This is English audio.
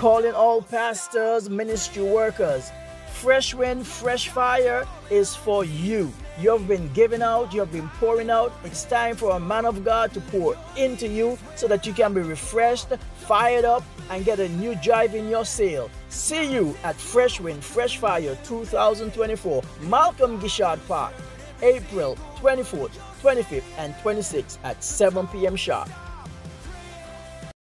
calling all pastors, ministry workers. Fresh wind, fresh fire is for you. You have been giving out, you have been pouring out. It's time for a man of God to pour into you so that you can be refreshed, fired up, and get a new drive in your sail. See you at Fresh Wind, Fresh Fire 2024, Malcolm Gishard Park, April 24th, 25th, and 26th at 7 p.m. sharp.